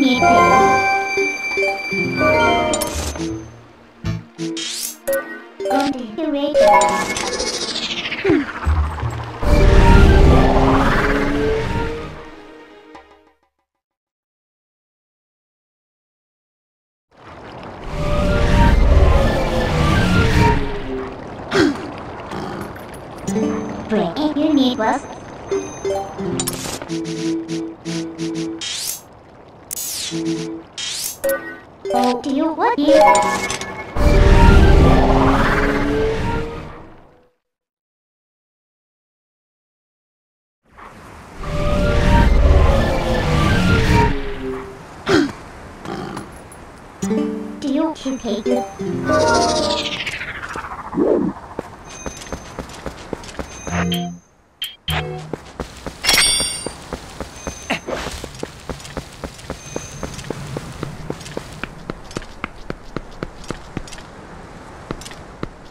Community. Configurator. Oh, do you what you?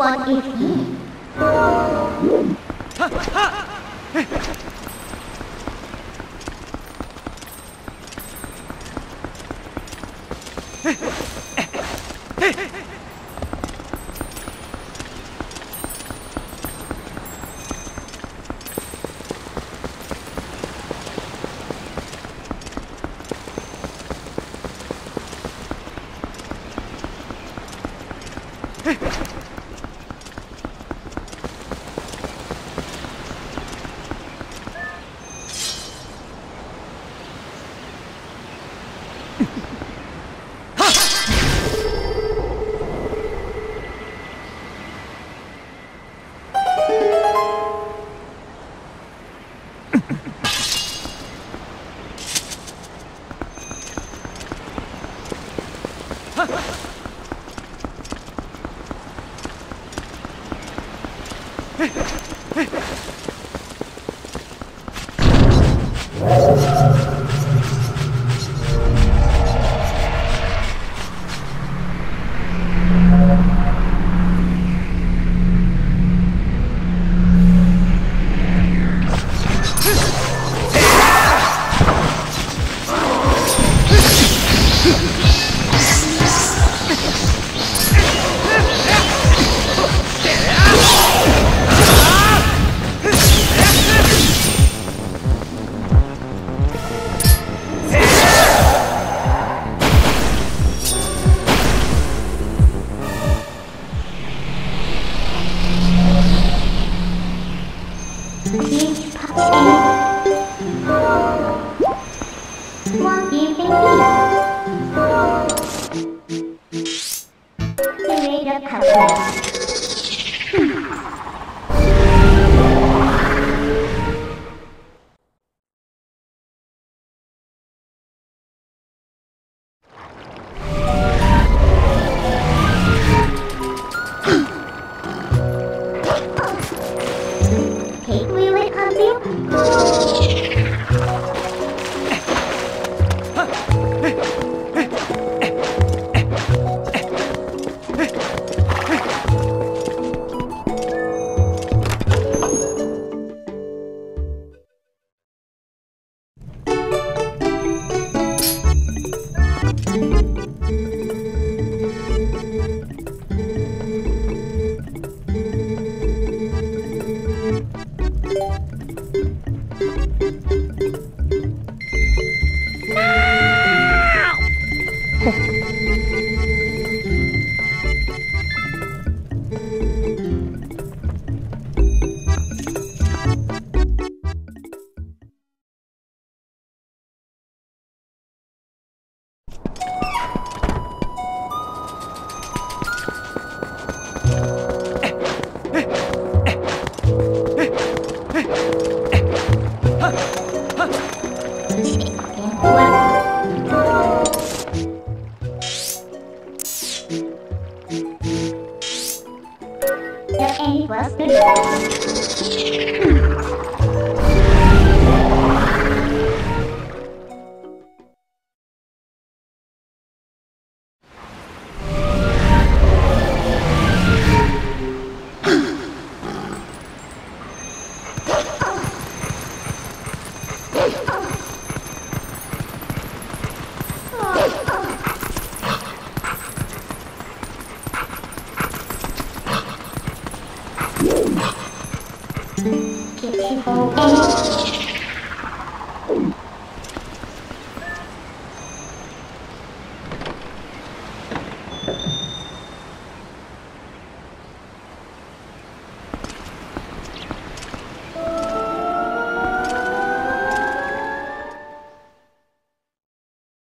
beauty squad if need. Puppy. Monkey baby. 太好。Thank you.